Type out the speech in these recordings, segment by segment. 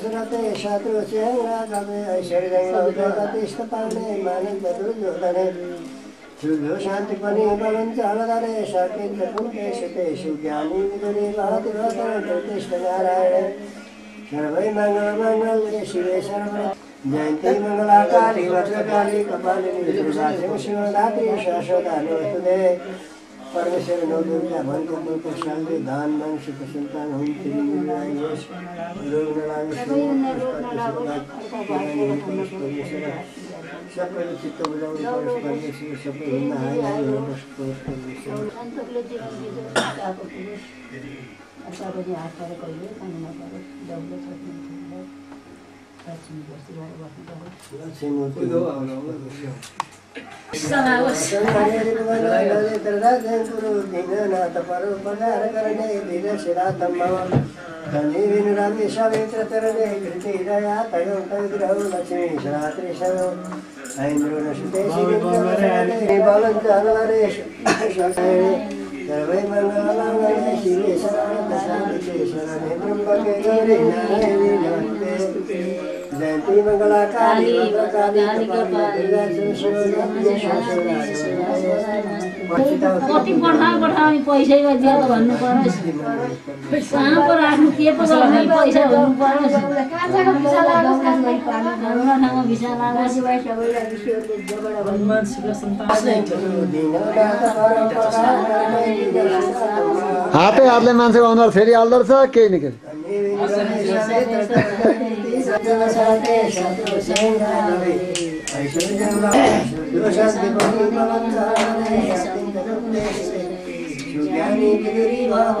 दशरथे शत्रुचेङ्गागमे ऐश्वर्यङ्गतिष्ठपाणे मानन्द दुर्योधने शुभ्यो शान्ति पनि भवन् चालधरे शकिन्द कुन्तेषु तेषु ज्ञानी विदुरी भाति प्रतिष्ठ नारायणे। सर्वै मङ्गलमङ्गल्ये शिवे सर्व जयन्ती मङ्गलाकाली कपालिनी दुर्गा शिव शिवदात्री परमेश्वर नौ दुर्गा भनको दुर्गा शान्ति दान मन सुख सन्तान हुन् रोग नलागोस् सबैले चित्त बुझाउने परमेश्वर सबै आइरह्यो परमेश्वर सबैले हात कहिले पानी नपरोस् डब्लो लक्ष्मी बस्नु पऱ्यो दीननाथ परोपकार करणे दीनशिरातम धनी विनुरामी सवित्र तरणे कृति दया तयो तविग्रह लक्ष्मी श्रात्रि सयो जयंती मंगला काली काली कपाली दुर्गा सुरसुर नमः शिवाय नमः शिवाय कति पठा पठा पैसै दियो भन्नु परोस्। कहाँ पो राख्नु के पो गर्ने पैसा भन्नु परोस्। हाम्रो ठाउँमा भिसा लागोस्। हातै हातले मान्छेको अनुहार फेरि हाल्दो रहेछ केही। न केही शत्रुले भनेपछि कसैले नराम्रो ज्ञानी विद्वान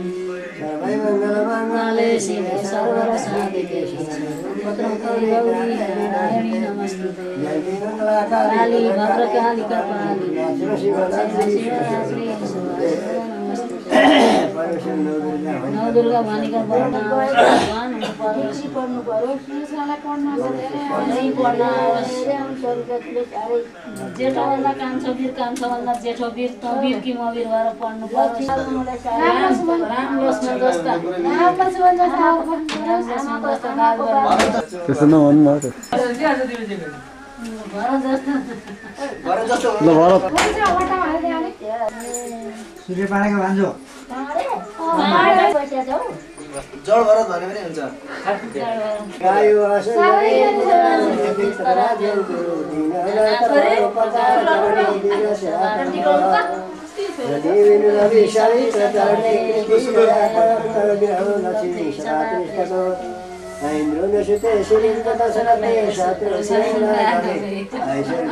नारायण सर्वै मङ्गलमङ्गले शिवे सर्वरसादिके नारायणी नमस्ते जयति मङ्गलाकाली काली भद्रकाली कपाली शिव शिवरात्रि शिवरात्रि नमस्ते परमेश्वर नवदुर्गा भन्छ। नौ दुर्गा भनेका भगवान हुनु परोस् पढ्नु पऱ्यो पढ्न जेठोभन्दा कान्छो वीर कान्छोभन्दा जेठो वीर त वीर कि म वीर भएर पढ्नु भरत सूर्य पाडाको भान्जो। जड भरत भने पनि हुन्छ। ऐश्वर्यं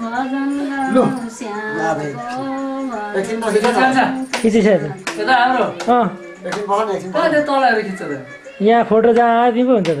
बगान एकछिन कहाँ त्यो तलहरू खिच्छ त? यहाँ फोटो जहाँ आदमी पो हुन्छ त।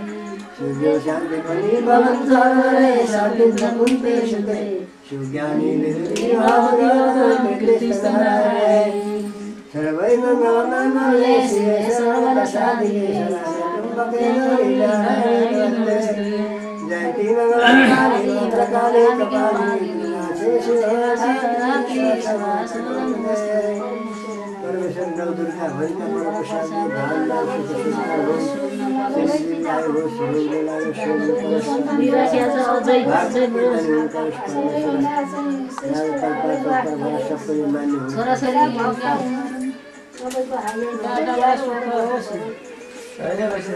सूर्यशान्तिमणिभवन्सागरे शान्तिसमुपेशते शिवज्ञानी विदुरीभावदेवकृतिस्तनरे सर्वैनगाममल्ले शिवे सर्वदशादिके जयति भगवान्काले कपाले शिवे परमेश्वर नौ दुर्गा भरिका परमशान्ति भावना सुख सुखा हो हो सुरङ्गलाई सुरङ्ग बिरासिया छ अझै अझै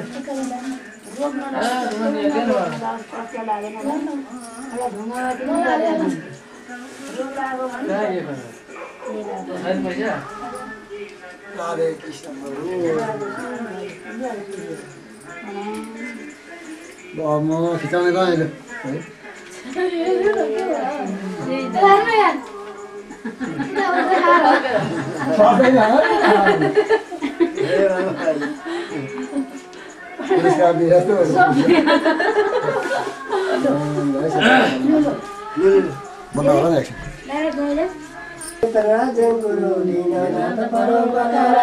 सबै मान्य हो छोराछोरी पैसा राधे कृष्ण प्रभु म खिचाउने त अहिले पुरस्कार दिएर भन्दा होला नि एकछिन राजन गुरु दीननाथ परोपकार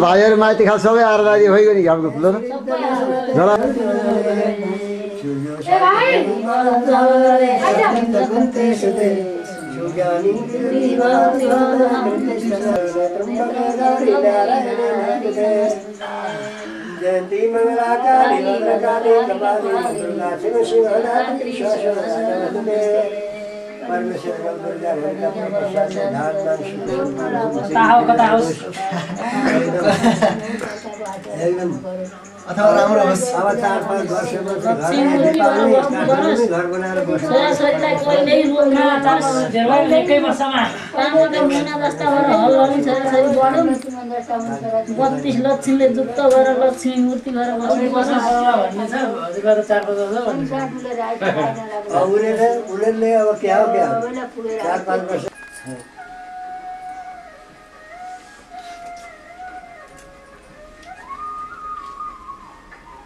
भाइहरू माइती खाल सबै आएर राजी भइगयो नि घामको फुल। जरा जयंती मंगला काली भद्रकाली कपाली दुर्गा शिव शिव रात्रि श्वास परमेश्वर दुर्गा भरिका प्रसाद धारण कता हो कता होस् एकदम अथवा राम्रो होस्। अब चार पाँच वर्षमा। बत्तिस लक्ष्मीले जुक्त गरेर लक्ष्मी मूर्ति गरेर बस्नु अब क्या हो क्या? चार पाँच वर्ष।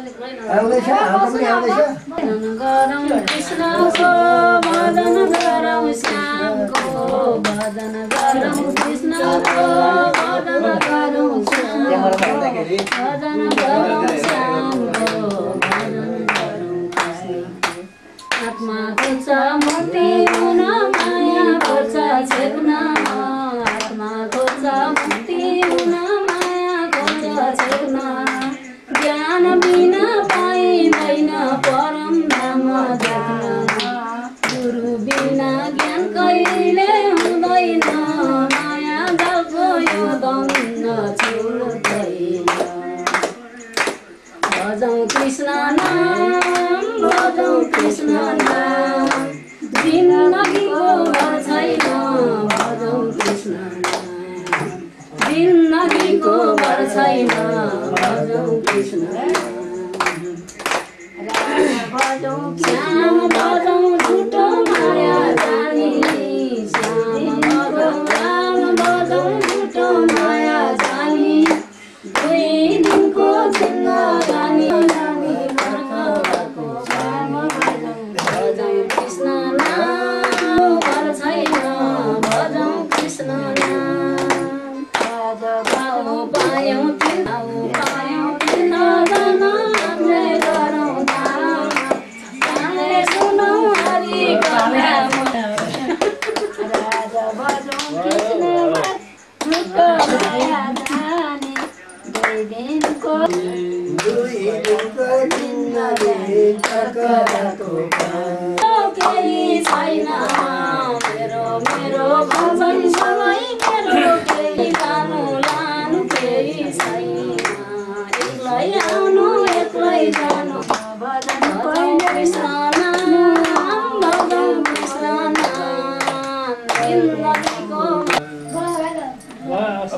आउँदैछ कृष्णको भजन गरौँ श्यामको भजन गरौँ कृष्णको गरौँ भजन गरौँ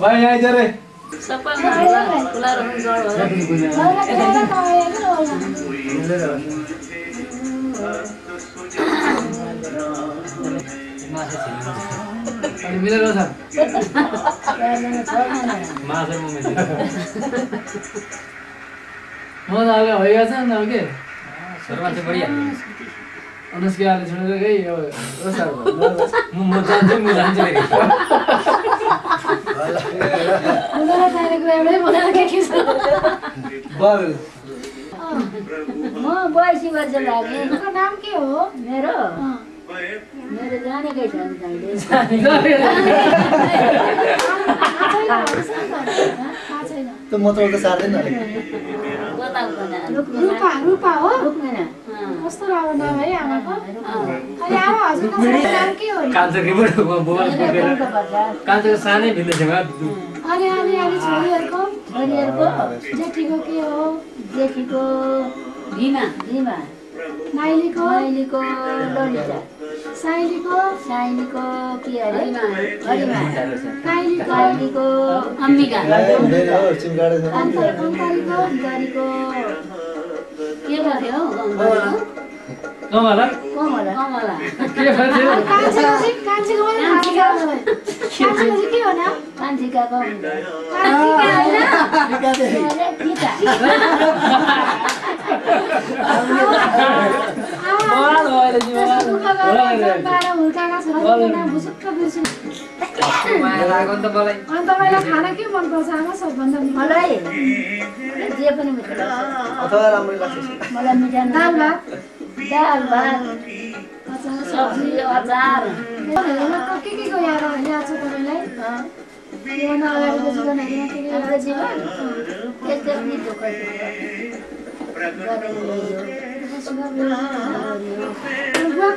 भाइ आइज रे। मिलेर छ म त भइरहेको छ नि त अब के अनुष्काले छोडेर गई अब म जान्छु म जान्छु। म बयसी वर्ष लाग्यो नाम के हो मेरो। मेरो जानेकै छ नि छैन त्यो म त सार्दैन रूपा रूपा हो कस्तो राम्रो नाम है आमाको अनि आमा हजुरको नाम के हो कान्छोको सानै भिन्दै थियो अनि अनि अनि छोरीहरूको छोरीहरूको जेठीको के हो जेठीको भीमा भीमा नाइलीको माइलीको ललिता साइलीको साइलीको के अरे हरिमा नाइलीको काइलीको अम्बिका अन्तरीको गरिको के भयो हौ कमला कमला कमला के भयो अनि कान्छीको के हो नाम कान्छीकाको कान्छीका होइन अरे गीता बवाल भयो अहिले त्यसको जीवन दुःख गरेर जन्माएर हुर्काएका छोराछोरीको नाम भुसुक्क बिर्सिनु माया लाग्यो नि त मलाई अनि तपाईँलाई खाना के मनपर्छ आमा सबभन्दा? मलाई जे पनि मिठो मलाई मिठा दाल भात दाल भात सब्जी अचार के के को याद याद छ तपाईँलाई? जीवन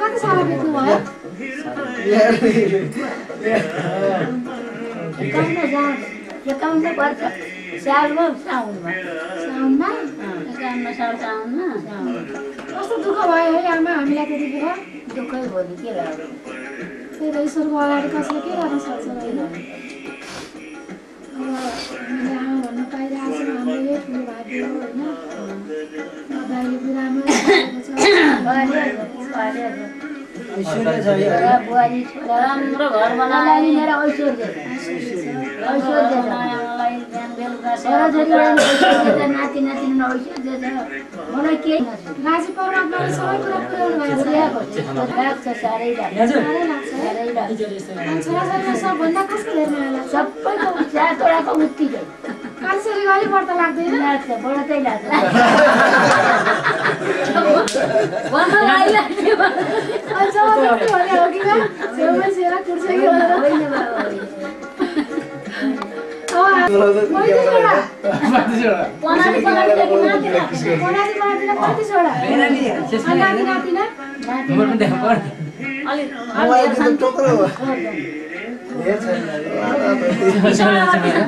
कति साल बित्नु भयो एकाउन्न जा एकाउन्न वर्ष सालमा साउनमा साउनमा एकाउन्न साल साउनमा कस्तो दुःख भयो है आमा हामीलाई त्यतिखेर दुःखै भोलि के लाग्यो त्यही त ईश्वरको अगाडि कसले के गर्न सक्छ होइन अब पाइरहेको छौँ यही ठुलो हो होइन दाइले छोरा राम्रो घर बनायो मेरो ऐश्वर्य ऐश्वर्य नाति नातिनीमा ऐश्वर्य छ मलाई केही राजी परमात्माले सबै कुरा पुर्याउनु भएको छ लाग्छ साह्रै लाग्छ साह्रै लाग्छ साह्रै लाग्छ छोराको उत्तिकै कान्छीले अलिक बढ्ता लाग्दैन लाग्छ बढ्दै लाग्छ अलिक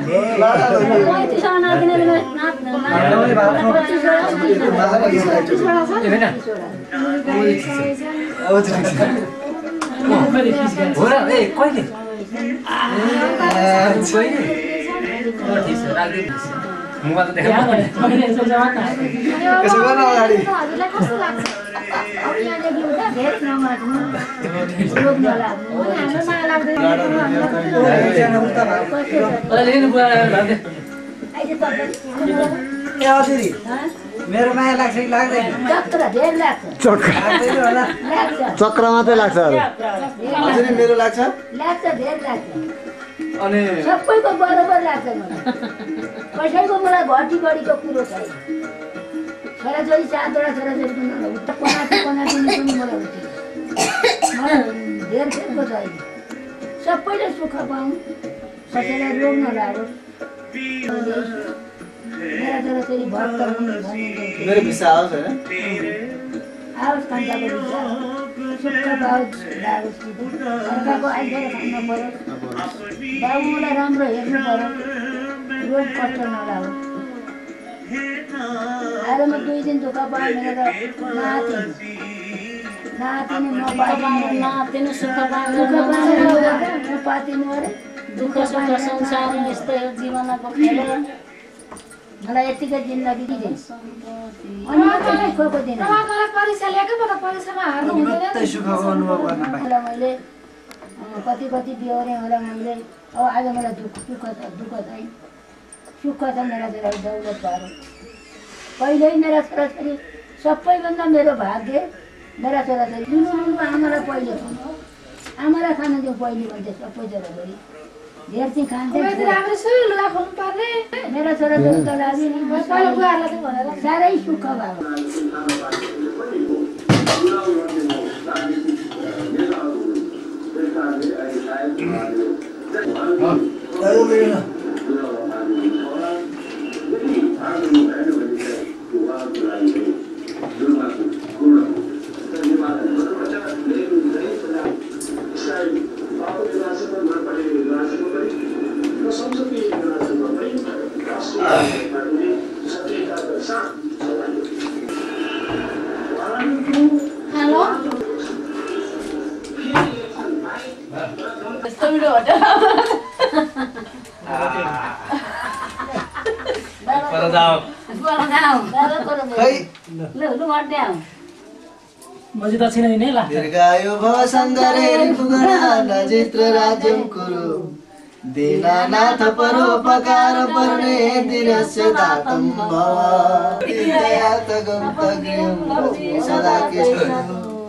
हो। ए र कहिले मोबाइल त देखाउनु मेरो माया लाग्छ कि लाग्दैन चक्र मात्रै लाग्छ अरू। मेरो लाग्छ अनि सबैको बराबर लाग्छ मलाई। कसैको मलाई घटी बढीको कुरो छैन। छोराछोरी सातवटा पनि मलाई मलाई धेर धेरको छैन सबैले सुख कसैलाई रोग नलागोस् मेरा छोराछोरी भक्त हुन् भन्ने मेरो भिसा आओस् होइन। आओस् कान्छाको भित्र सुख पाओस् लागोस् अर्काको आइसकेर खान बाबुलाई राम्रो हेर्नु पऱ्यो। रोग कष्ट नलागोस् म दुई दिन दुःख पाएँ मेरो त नाति नातिनी म पाइदिनु नातिनी सुख दुःख पाउँदैन पाएर म पातिनु अरे। दुःख सुख संसार यस्तै हो जीवनको खेल मलाई यतिकै जिन्दगी दिन्छ अनि दुःखको दिन त मैले कति कति बिहोरेँ होला मैले। अब आज मलाई दुःख दुःख छ दुःख छैन सुख छ मेरा छोराहरू दौलत पारो पहिल्यै मेरा छोराछोरी सबैभन्दा मेरो भाग्य मेरा छोराछोरी। लुनु लुनुको आमालाई पहिले आमालाई खान दिउँ पहिले भन्थे सबै छोराछोरी। धेर चाहिँ खान्थे राम्रो सुई लुगा खोल्नु पर्ने। मेरा छोराछोरीको लागि साह्रै- सुख भएको अरू यस्तो मिठो होटेल पर जाऊ खै लु लु अड्डे आऊ म चाहिँ दक्षिण दिने ल दीर्घायु भव नजित्र कुरु दीनानाथ परोपकार पर्णे दिनस्य दातं भव तगं सदा कृष्ण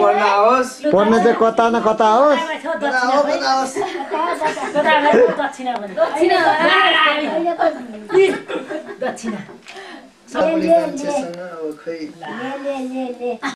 पढ्न आओस्। पढ्न चाहिँ कता न कता होस् दक्षिणा